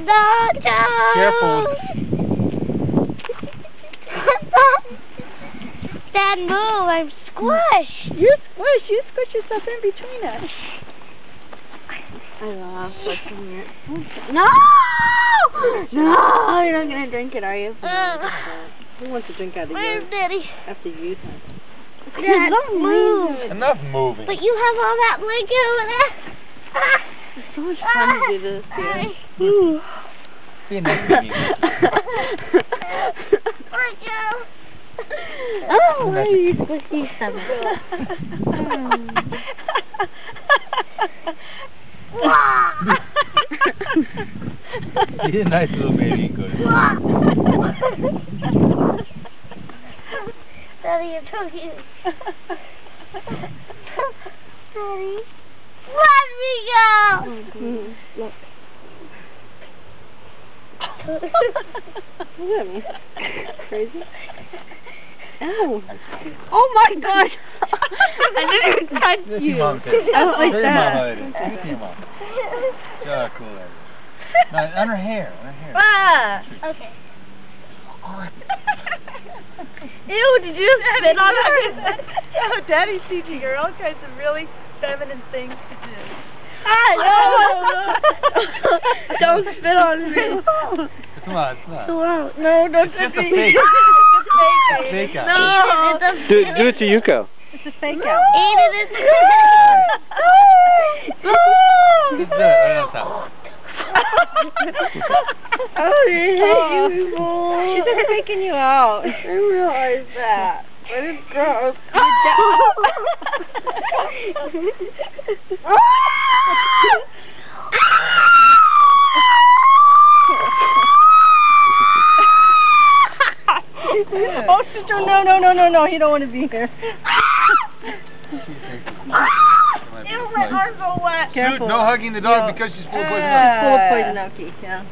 No, no. Careful. Dad, move. I'm squished. You squish. You squish yourself in between us. I love pushing it. No! No! You're not going to drink it, are you? Who wants to drink out of Where's yours? Daddy? After you have. Dad, move. Enough moving. But you have all that blanket over there. Ah. It's so much fun to do this. dear. Be nice to you. Let go. Oh, why are you squishy stomach? He's a nice little baby. Good. Daddy, you're so cute. Daddy. Let me go! Mm, Look. Look at me. Crazy? Ow. Oh my gosh! I didn't even touch This you. your mom, too. Oh, like This that. mama, lady. This is your mom. Oh, cool lady. No, on her hair. On her hair. Ah! Okay. Ew, did you just spit on her? oh, Daddy's teaching her all kinds of really feminine things to do. Ah, no! Don't spit on me. It's not. It's not. Wow. No, don't It's just a me. fake. It's a fake out. No. It's a Do, do it to Yuko. It's a fake out. Eat it is Just do it right on top. oh, I hate oh. you people. She's just faking you out. I realize that. But it's gross. Oh, sister, no, no, no, no, no. You don't want to be here. Ew, my arms are wet. Dude, Careful. no hugging the dog No. because she's full of uh, poison. Full of poison oak, yeah.